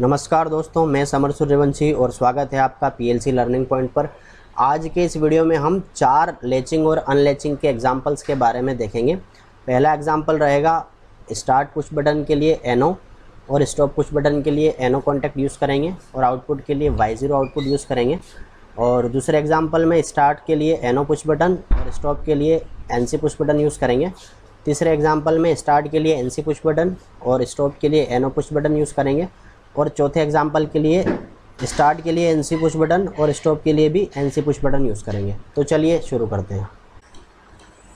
नमस्कार दोस्तों, मैं समर सूर्यवंशी और स्वागत है आपका पीएलसी लर्निंग पॉइंट पर। आज के इस वीडियो में हम चार लेचिंग और अनलेचिंग के एग्जांपल्स के बारे में देखेंगे। पहला एग्जांपल रहेगा स्टार्ट पुश बटन के लिए एनो और स्टॉप पुश बटन के लिए एनो कॉन्टैक्ट यूज़ करेंगे और आउटपुट के लिए वाई ज़ीरो आउटपुट यूज़ करेंगे। और दूसरे एग्ज़ाम्पल में स्टार्ट के लिए एनो पुश बटन और स्टॉप के लिए N C push button use करेंगे। तीसरे एग्ज़ाम्पल में स्टार्ट के लिए एन सी पुश बटन और स्टॉप के लिए एनो पुश बटन यूज़ करेंगे। और चौथे एग्ज़ाम्पल के लिए स्टार्ट के लिए एन सी पुश बटन और स्टॉप के लिए भी N C push button use करेंगे। तो चलिए शुरू करते हैं।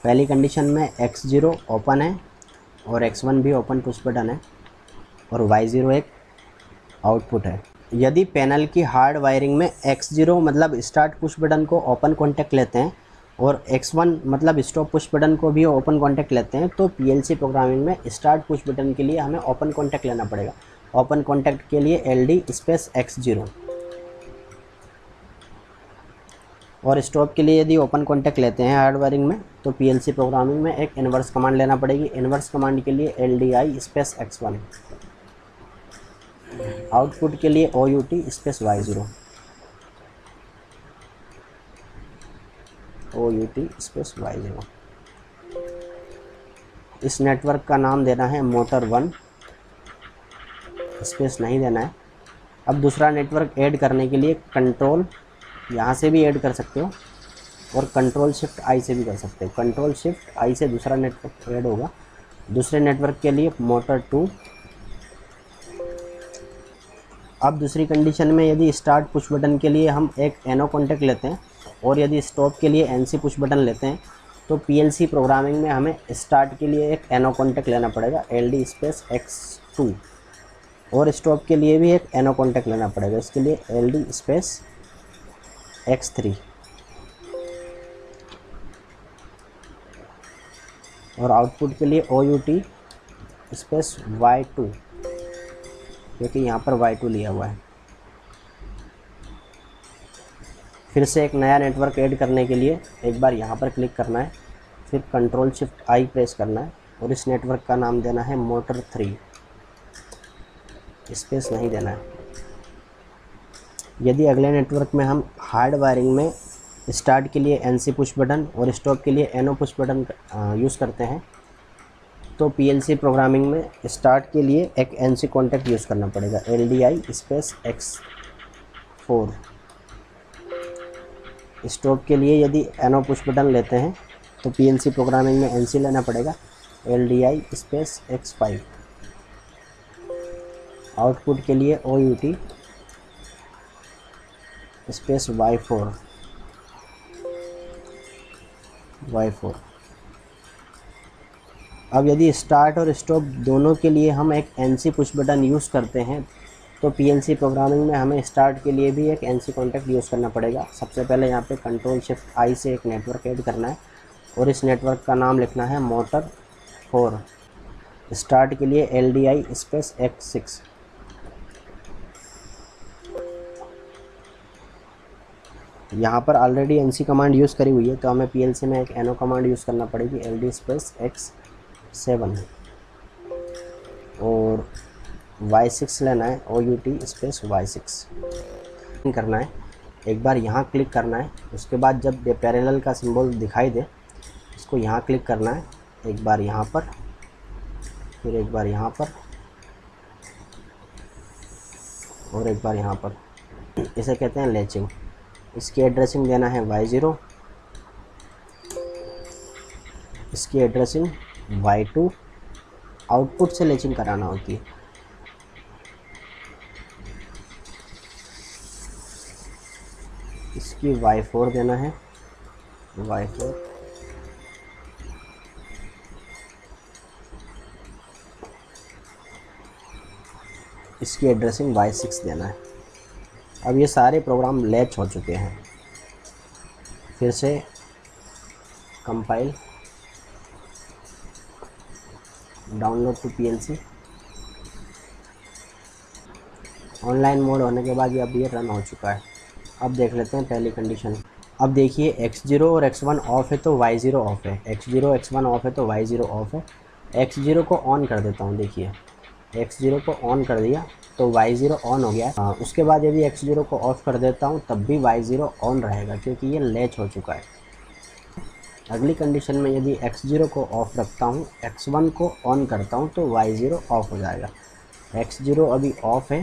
पहली कंडीशन में एक्स ज़ीरो ओपन है और एक्स वन भी ओपन पुश बटन है और वाई ज़ीरो एक आउटपुट है। यदि पैनल की हार्ड वायरिंग में एक्स ज़ीरो मतलब स्टार्ट पुश बटन को ओपन कॉन्टैक्ट लेते हैं और x1 मतलब स्टॉप पुश बटन को भी ओपन कॉन्टैक्ट लेते हैं तो पीएलसी प्रोग्रामिंग में स्टार्ट पुश बटन के लिए हमें ओपन कॉन्टैक्ट लेना पड़ेगा। ओपन कॉन्टैक्ट के लिए L D space X zero और स्टॉप के लिए यदि ओपन कॉन्टैक्ट लेते हैं हार्डवेयरिंग में तो पीएलसी प्रोग्रामिंग में एक इन्वर्स कमांड लेना पड़ेगी। इन्वर्स कमांड के लिए L D I space X one output के लिए O U T space Y zero O U T space Y zero इस नेटवर्क का नाम देना है मोटर वन स्पेस नहीं देना है। अब दूसरा नेटवर्क ऐड करने के लिए कंट्रोल यहाँ से भी ऐड कर सकते हो और कंट्रोल शिफ्ट आई से भी कर सकते हो। कंट्रोल शिफ्ट आई से दूसरा नेटवर्क ऐड होगा। दूसरे नेटवर्क के लिए मोटर टू अब दूसरी कंडीशन में यदि स्टार्ट पुश बटन के लिए हम एक एनो कॉन्टेक्ट लेते हैं और यदि स्टॉप के लिए एन सी पुश बटन लेते हैं तो पीएलसी प्रोग्रामिंग में हमें स्टार्ट के लिए एक एनो कॉन्टेक्ट लेना पड़ेगा L D space X two और स्टॉप के लिए भी एक एनो कॉन्टेक्ट लेना पड़ेगा। इसके लिए L D space X three. और आउटपुट के लिए O U T space Y two क्योंकि यहाँ पर वाई टू लिया हुआ है। फिर से एक नया नेटवर्क ऐड करने के लिए एक बार यहाँ पर क्लिक करना है। फिर कंट्रोल शिफ्ट आई प्रेस करना है और इस नेटवर्क का नाम देना है मोटर थ्री। स्पेस नहीं देना है। यदि अगले नेटवर्क में हम हार्ड वायरिंग में स्टार्ट के लिए एन सी पुश बटन और स्टॉप के लिए N O push button use करते हैं तो पीएलसी प्रोग्रामिंग में स्टार्ट के लिए एक एन सी कॉन्टैक्ट यूज़ करना पड़ेगा। L D I space X four stop के लिए यदि एन ओ पुश बटन लेते हैं तो पीएलसी प्रोग्रामिंग में एन सी लेना पड़ेगा। L D I space X five output के लिए O U T space Y four Y four अब यदि स्टार्ट और स्टॉप दोनों के लिए हम एक N C push button use करते हैं तो पी एल सी प्रोग्रामिंग में हमें स्टार्ट के लिए भी एक एन सी कॉन्टैक्ट यूज़ करना पड़ेगा। सबसे पहले यहाँ पे कंट्रोल शिफ्ट आई से एक नेटवर्क ऐड करना है और इस नेटवर्क का नाम लिखना है मोटर फोर स्टार्ट के लिए L D I space X six यहाँ पर already N C command use करी हुई है तो हमें पी एल सी में एक एनो कमांड यूज़ करना पड़ेगी L D space X seven और वाई सिक्स लेना है O U T space Y six करना है, एक बार यहाँ क्लिक करना है, उसके बाद जब पैरेलल का सिंबल दिखाई दे, इसको यहाँ क्लिक करना है, एक बार यहाँ पर, फिर एक बार यहाँ पर, और एक बार यहाँ पर। इसे कहते हैं लेचिंग। इसकी एड्रेसिंग देना है वाई ज़ीरो इसकी एड्रेसिंग वाई टू आउटपुट से लेचिंग कराना होती है इसकी वाई फोर देना है। वाई फोर इसकी एड्रेसिंग वाई सिक्स देना है। अब ये सारे प्रोग्राम लैच हो चुके हैं। फिर से compile download to PLC online mode होने के बाद ये अब ये रन हो चुका है। अब देख लेते हैं पहली कंडीशन अब देखिए एक्स ज़ीरो और एक्स वन ऑफ़ है तो वाई ज़ीरो ऑफ़ है। X zero X one off है तो वाई ज़ीरो ऑफ़ है। एक्स ज़ीरो को ऑन कर देता हूँ, देखिए। एक्स ज़ीरो को ऑन कर दिया। तो वाई ज़ीरो ऑन हो गया। है हाँ, उसके बाद यदि एक्स ज़ीरो को ऑफ़ कर देता हूँ तब भी वाई ज़ीरो ऑन रहेगा क्योंकि ये लैच हो चुका है। अगली कंडीशन में यदि एक्स ज़ीरो को ऑफ़ रखता हूँ एक्स वन को ऑन करता हूँ तो वाई ज़ीरो ऑफ़ हो जाएगा। एक्स ज़ीरो अभी ऑफ़ है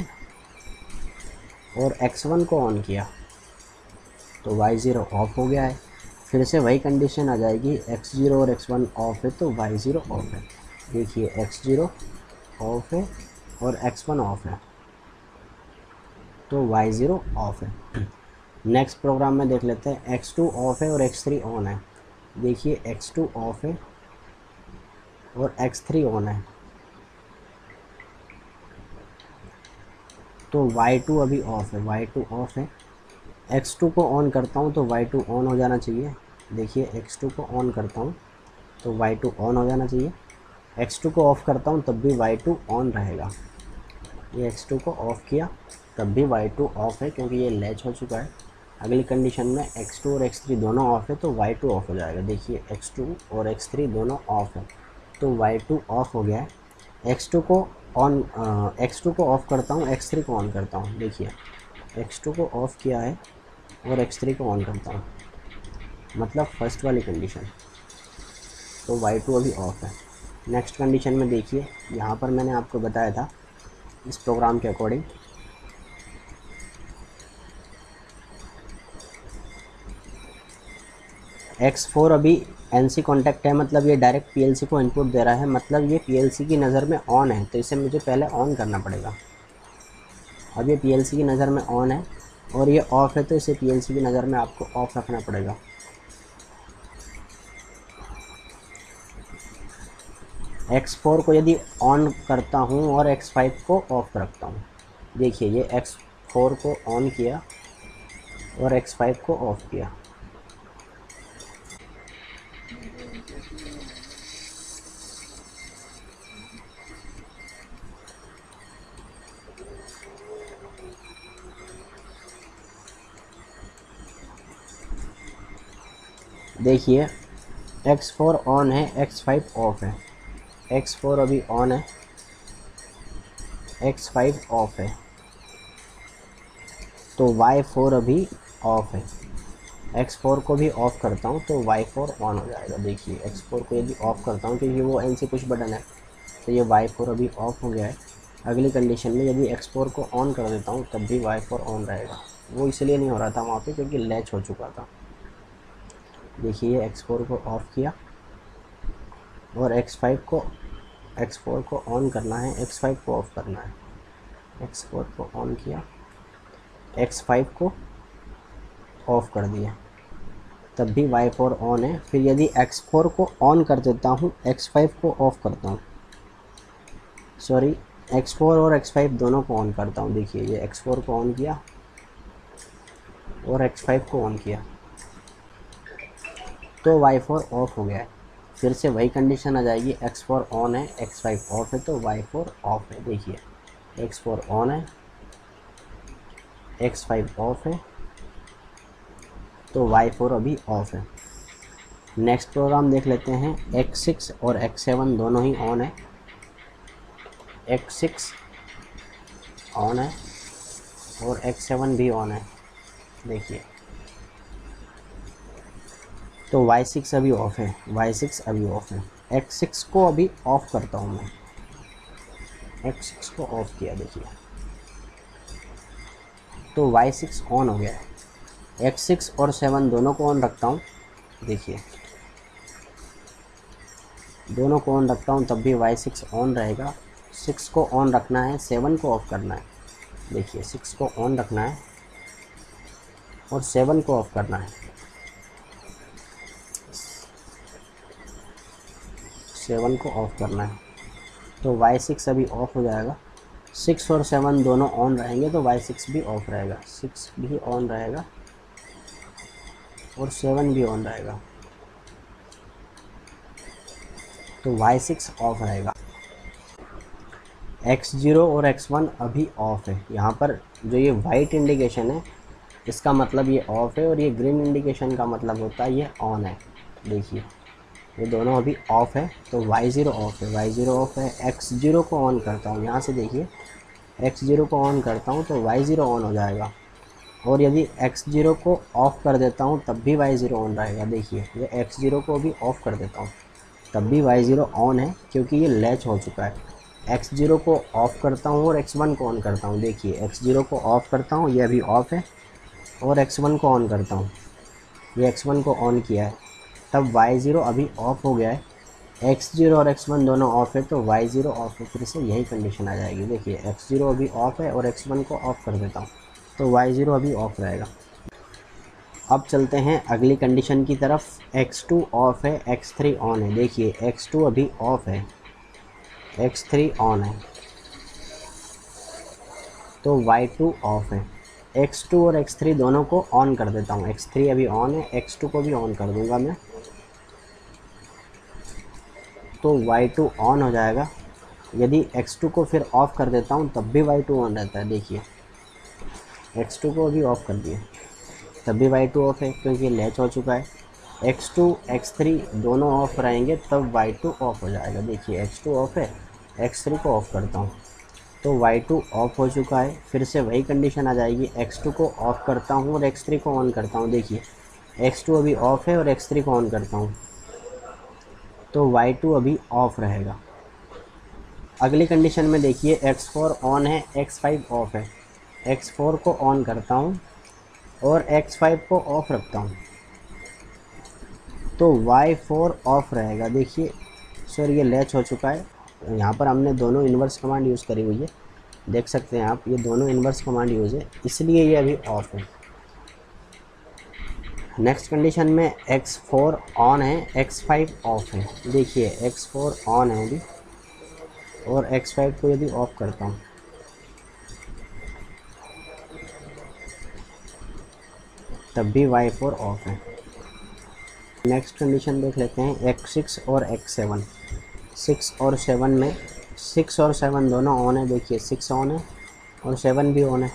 और एक्स वन को ऑन किया तो वाई ज़ीरो ऑफ़ हो गया है। फिर से वही कंडीशन आ जाएगी एक्स ज़ीरो और एक्स वन ऑफ़ है तो वाई ज़ीरो ऑफ़ है। देखिए एक्स ज़ीरो ऑफ़ है और एक्स वन ऑफ़ है। तो वाई ज़ीरो ऑफ़ है। नेक्स्ट प्रोग्राम में देख लेते हैं। एक्स टू ऑफ़ है और एक्स थ्री ऑन है। देखिए एक्स टू ऑफ़ है और एक्स थ्री ऑन है। तो वाई टू अभी ऑफ़ है। वाई टू ऑफ़ है। एक्स टू को ऑन करता हूँ तो वाई टू ऑन हो जाना चाहिए। देखिए एक्स टू को ऑन करता हूँ तो वाई टू ऑन हो जाना चाहिए। एक्स टू को ऑफ़ करता हूँ, तब भी वाई टू ऑन रहेगा। ये एक्स टू को ऑफ़ किया, तब भी वाई टू ऑफ़ है, क्योंकि ये लैच हो चुका है। अगली कंडीशन में एक्स टू और एक्स थ्री दोनों ऑफ़ है तो वाई टू ऑफ़ हो जाएगा। देखिए एक्स टू और एक्स थ्री दोनों ऑफ़ है तो वाई टू ऑफ़ हो गया है। एक्स टू को ऑन एक्स टू को ऑफ़ करता हूँ एक्स थ्री को ऑन करता हूँ। देखिए एक्स टू को ऑफ़ किया है और एक्स थ्री को ऑन करता हूँ। मतलब फ़र्स्ट वाली कंडीशन तो वाई टू अभी ऑफ़ है। नेक्स्ट कंडीशन में देखिए, यहाँ पर मैंने आपको बताया था इस प्रोग्राम के अकॉर्डिंग एक्स फोर अभी एन सी कॉन्टैक्ट है मतलब ये डायरेक्ट पी एल सी को इनपुट दे रहा है मतलब ये पी एल सी की नज़र में ऑन है तो इसे मुझे पहले ऑन करना पड़ेगा। अब ये पी एल सी की नज़र में ऑन है, और ये ऑफ़ है तो इसे पी एल सी की नज़र में आपको ऑफ़ रखना पड़ेगा। एक्स फोर को यदि ऑन करता हूँ और एक्स फाइव को ऑफ़ रखता हूँ। देखिए, ये एक्स फोर को ऑन किया और एक्स फाइव को ऑफ़ किया। देखिए एक्स फोर ऑन है एक्स फाइव ऑफ़ है। एक्स फोर अभी ऑन है। एक्स फाइव ऑफ़ है। तो वाई फोर अभी ऑफ़ है। एक्स फोर को भी ऑफ़ करता हूँ तो वाई फोर ऑन हो जाएगा। देखिए एक्स फोर को यदि ऑफ़ करता हूँ, क्योंकि वो एन सी पुश बटन है तो ये वाई फोर अभी ऑफ़ हो गया है। अगली कंडीशन में यदि एक्स फोर को ऑन कर देता हूँ, तब भी वाई फोर ऑन रहेगा। वो इसलिए नहीं हो रहा था वहाँ पे, क्योंकि लैच हो चुका था। देखिए एक्स फोर को ऑफ़ किया। और एक्स फाइव को एक्स फोर को ऑन करना है एक्स फाइव को ऑफ़ करना है। एक्स फोर को ऑन किया एक्स फाइव को ऑफ़ कर दिया। तब भी वाई फोर ऑन है। फिर यदि एक्स फोर को ऑन कर देता हूँ एक्स फाइव को ऑफ़ करता हूँ। सॉरी एक्स फोर और एक्स फाइव दोनों को ऑन करता हूँ। देखिए, ये एक्स फोर को ऑन किया और एक्स फाइव को ऑन किया। तो वाई फोर ऑफ़ हो गया। है फिर से वही कंडीशन आ जाएगी एक्स फोर ऑन है एक्स फाइव ऑफ़ है तो वाई फोर ऑफ़ है, देखिए। एक्स फोर ऑन है एक्स फाइव ऑफ़ है तो वाई फोर अभी ऑफ़ है। नेक्स्ट प्रोग्राम देख लेते हैं एक्स सिक्स और एक्स सेवन दोनों ही ऑन है। एक्स सिक्स ऑन है और एक्स सेवन भी ऑन है। देखिए। तो वाई सिक्स अभी ऑफ़ है। वाई सिक्स अभी ऑफ़ है। एक्स सिक्स को अभी ऑफ़ करता हूँ मैं। एक्स सिक्स को ऑफ़ किया, देखिए। तो वाई सिक्स ऑन हो गया। है एक्स सिक्स और सेवन दोनों को ऑन रखता हूँ। देखिए। दोनों को ऑन रखता हूँ, तब भी वाई सिक्स ऑन रहेगा। सिक्स को ऑन रखना है सेवन को ऑफ़ करना है। देखिए सिक्स को ऑन रखना है और सेवन को ऑफ़ करना है। सेवन को ऑफ़ करना है। तो वाई सिक्स अभी ऑफ़ हो जाएगा। सिक्स और सेवन दोनों ऑन रहेंगे तो वाई सिक्स भी ऑफ़ रहेगा। सिक्स भी ऑन रहेगा और सेवन भी ऑन रहेगा। तो वाई सिक्स ऑफ़ रहेगा। एक्स ज़ीरो और एक्स वन अभी ऑफ़ है। यहाँ पर जो ये वाइट इंडिकेशन है, इसका मतलब ये ऑफ़ है और ये ग्रीन इंडिकेशन का मतलब होता है ये ऑन है। देखिए। ये दोनों अभी ऑफ़ है तो वाई ज़ीरो ऑफ़ है। वाई ज़ीरो ऑफ़ है। एक्स ज़ीरो को ऑन करता हूँ। यहाँ से देखिए एक्स ज़ीरो को ऑन करता हूँ तो वाई ज़ीरो ऑन हो जाएगा। और यदि एक्स ज़ीरो को ऑफ़ कर देता हूँ, तब भी वाई ज़ीरो ऑन रहेगा। देखिए, ये एक्स ज़ीरो को भी ऑफ़ कर देता हूँ। तब भी वाई ज़ीरो ऑन है, क्योंकि ये लैच हो चुका है। एक्स ज़ीरो को ऑफ़ करता हूँ और एक्स वन को ऑन करता हूँ। देखिए एक्स ज़ीरो को ऑफ़ करता हूँ, ये अभी ऑफ़ है। और एक्स वन को ऑन करता हूँ। ये एक्स वन को ऑन किया है। तब वाई ज़ीरो अभी ऑफ़ हो गया है। एक्स ज़ीरो और एक्स वन दोनों ऑफ़ है तो वाई ज़ीरो ऑफ़ है, फिर से यही कंडीशन आ जाएगी। देखिए एक्स ज़ीरो अभी ऑफ़ है और एक्स वन को ऑफ़ कर देता हूँ तो वाई ज़ीरो अभी ऑफ़ रहेगा। अब चलते हैं अगली कंडीशन की तरफ़। एक्स टू ऑफ़ है एक्स थ्री ऑन है। देखिए एक्स टू अभी ऑफ़ है एक्स थ्री ऑन है तो वाई टू ऑफ़ है। एक्स टू और एक्स थ्री दोनों को ऑन कर देता हूँ। एक्स थ्री अभी ऑन है एक्स टू को भी ऑन कर दूँगा मैं। तो वाई टू ऑन हो जाएगा। यदि एक्स टू को फिर ऑफ़ कर देता हूँ, तब भी वाई टू ऑन रहता है, देखिए। एक्स टू को अभी ऑफ़ कर दिए तब भी वाई टू ऑफ़ है, क्योंकि लैच हो चुका है। एक्स टू एक्स थ्री दोनों ऑफ़ रहेंगे, तब वाई टू ऑफ़ हो जाएगा। देखिए एक्स टू ऑफ़ है एक्स थ्री को ऑफ़ करता हूँ। तो वाई टू ऑफ़ हो चुका है, फिर से वही कंडीशन आ जाएगी। एक्स टू को ऑफ़ करता हूँ और एक्स थ्री को ऑन करता हूँ, देखिए। एक्स टू अभी ऑफ़ है और एक्स थ्री को ऑन करता हूँ। तो वाई टू अभी ऑफ़ रहेगा। अगली कंडीशन में देखिए एक्स फोर ऑन है एक्स फाइव ऑफ़ है। एक्स फोर को ऑन करता हूँ और एक्स फाइव को ऑफ़ रखता हूँ। तो वाई फोर ऑफ़ रहेगा। देखिए सर ये लैच हो चुका है। यहाँ पर हमने दोनों इन्वर्स कमांड यूज़ करी हुई है। देख सकते हैं आप, ये दोनों इन्वर्स कमांड यूज़ है। इसलिए ये अभी ऑफ़ है। नेक्स्ट कंडीशन में x4 ऑन है x5 ऑफ़ है। देखिए x4 ऑन है अभी। और x5 को यदि ऑफ़ करता हूँ। तब भी y4 ऑफ़ है। नेक्स्ट कंडीशन देख लेते हैं x6 और x7 सिक्स और सेवन में सिक्स और सेवन दोनों ऑन है। देखिए सिक्स ऑन है और सेवन भी ऑन है।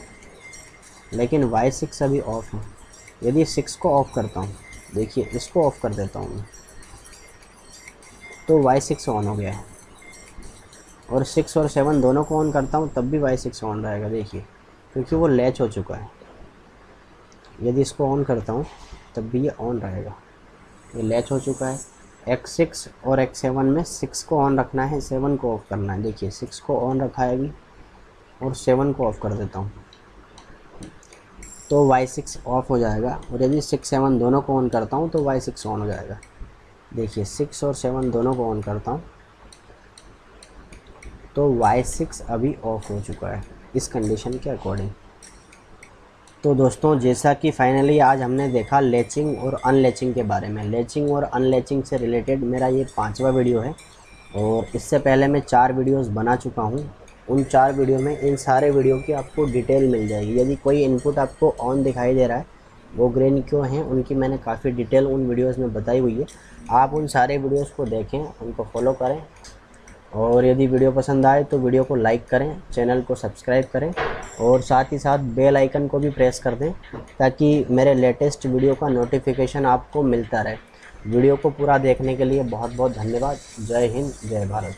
लेकिन वाई सिक्स अभी ऑफ़ है। यदि सिक्स को ऑफ़ करता हूँ, देखिए, इसको ऑफ़ कर देता हूँ मैं तो वाई सिक्स ऑन हो गया है। और सिक्स और सेवन दोनों को ऑन करता हूँ, तब भी वाई सिक्स ऑन रहेगा, देखिए, क्योंकि वो लैच हो चुका है। यदि इसको ऑन करता हूँ, तब भी ये ऑन रहेगा। ये लैच हो चुका है। एक्स सिक्स और एक्स सेवन में सिक्स को ऑन रखना है सेवन को ऑफ़ करना है। देखिए सिक्स को ऑन रखा है अभी, और सेवन को ऑफ़ कर देता हूँ। तो वाई सिक्स ऑफ़ हो जाएगा। और यदि सिक्स सेवन दोनों को ऑन करता हूँ तो वाई सिक्स ऑन हो जाएगा। देखिए सिक्स और सेवन दोनों को ऑन करता हूँ। तो वाई सिक्स अभी ऑफ़ हो चुका है, इस कंडीशन के अकॉर्डिंग तो दोस्तों, जैसा कि फाइनली आज हमने देखा लेचिंग और अनलेचिंग के बारे में। लेचिंग और अनलेचिंग से रिलेटेड मेरा ये पांचवा वीडियो है। और इससे पहले मैं चार वीडियोस बना चुका हूँ। उन चार वीडियो में, इन सारे वीडियो की आपको डिटेल मिल जाएगी। यदि कोई इनपुट आपको ऑन दिखाई दे रहा है, वो ग्रेन क्यों हैं, उनकी मैंने काफ़ी डिटेल उन वीडियोज़ में बताई हुई है। आप उन सारे वीडियोज़ को देखें, उनको फॉलो करें। और यदि वीडियो पसंद आए तो वीडियो को लाइक करें चैनल को सब्सक्राइब करें। और साथ ही साथ बेल आइकन को भी प्रेस कर दें, ताकि मेरे लेटेस्ट वीडियो का नोटिफिकेशन आपको मिलता रहे। वीडियो को पूरा देखने के लिए बहुत बहुत धन्यवाद। जय हिंद, जय भारत।